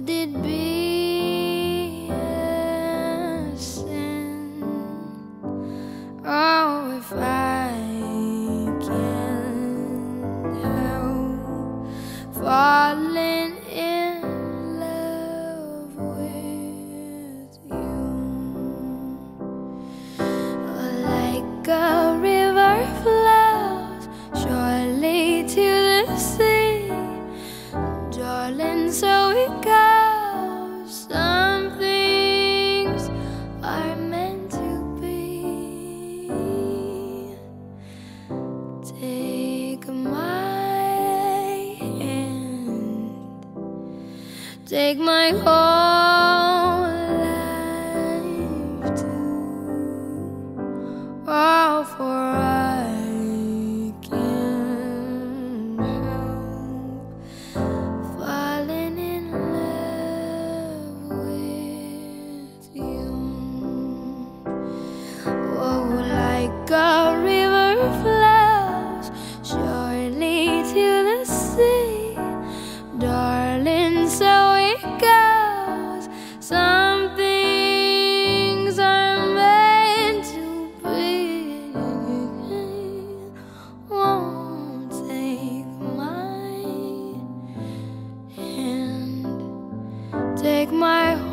Would it be a sin? Oh, if I can help falling in love with you, like a river flows surely to the sea, darling. So Take my heart. take my heart.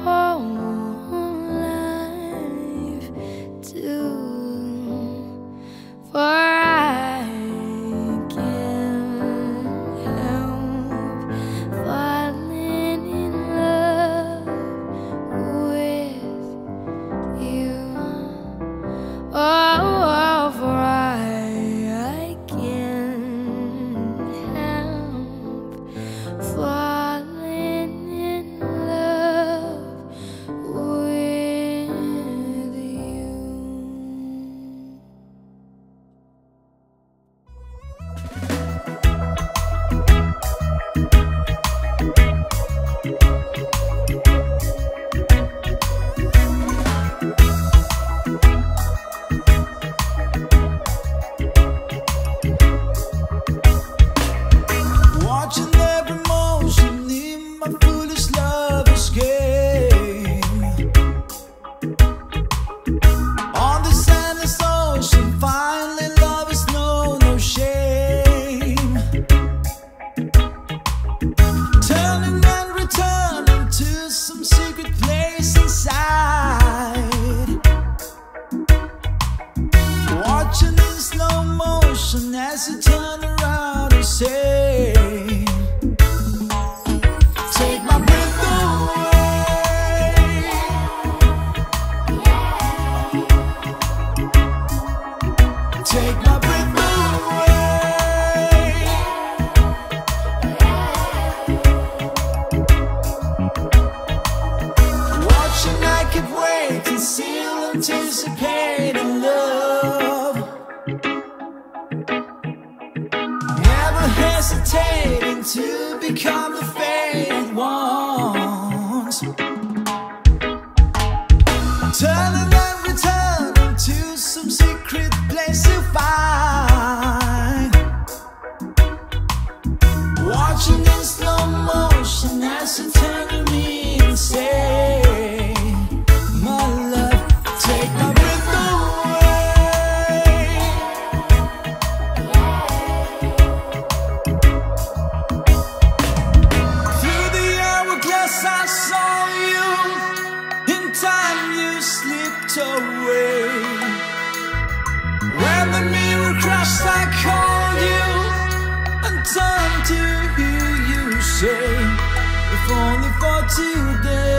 And as you turn around and say In slow motion as you turn me and My love, take my breath away. Through the hourglass I saw you. In time you slipped away. When the mirror crashed I called you and turned to say, if only for today.